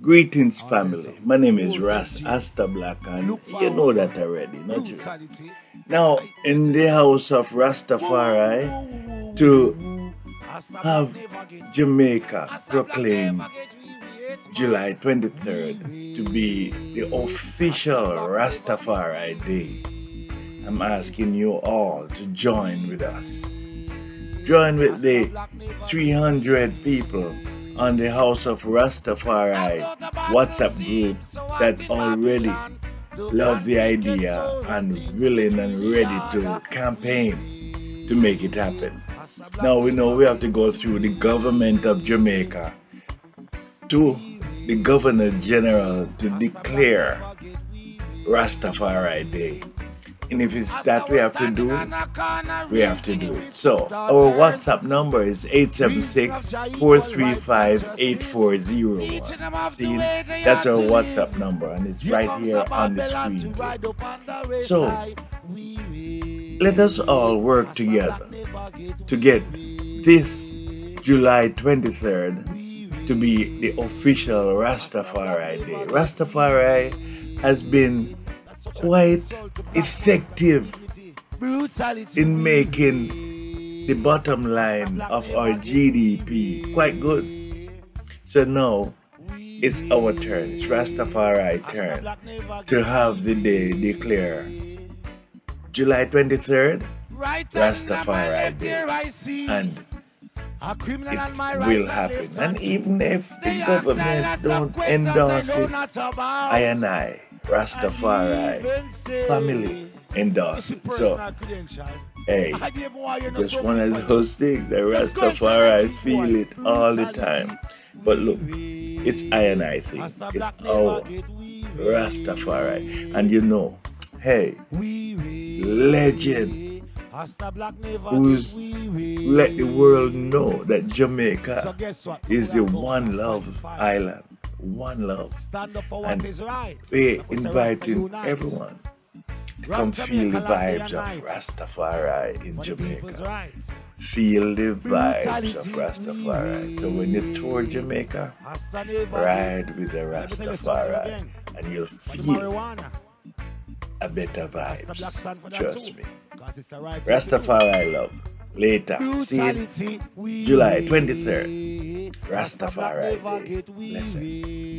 Greetings, family. My name is Ras Astor Black, and you know that already, not you? Now, in the house of Rastafari, to have Jamaica proclaim July 23rd to be the official Rastafari Day, I'm asking you all to join with us. Join with the 300 people on the House of Rastafari WhatsApp group that already love the idea and willing and ready to campaign to make it happen. Now we know we have to go through the government of Jamaica to the Governor General to declare Rastafari Day. And if it's that we have to do, we have to do it. So our WhatsApp number is 876-435-8401. See, that's our WhatsApp number and it's right here on the screen. So let us all work together to get this July 23rd to be the official Rastafari Day. Rastafari has been quite effective in making the bottom line of our GDP quite good. So now it's our turn, it's Rastafari turn to have the day declare July 23rd, Rastafari Day. And it will happen. And even if the government don't endorse it, I and I Rastafari family endorse it. So, hey, just one of those things that Rastafari feel it all the time. But look, it's I and I thing. It's our Rastafari. And you know, hey, legend who's let the world know that Jamaica is the one love island one love. and we're inviting everyone to come feel the vibes of Rastafari in Jamaica. Feel the vibes of Rastafari. So when you tour Jamaica, ride with the Rastafari and you'll feel a better vibes. Trust me. Rastafari love. Later. See you July 23rd. Rastafari Day. Listen.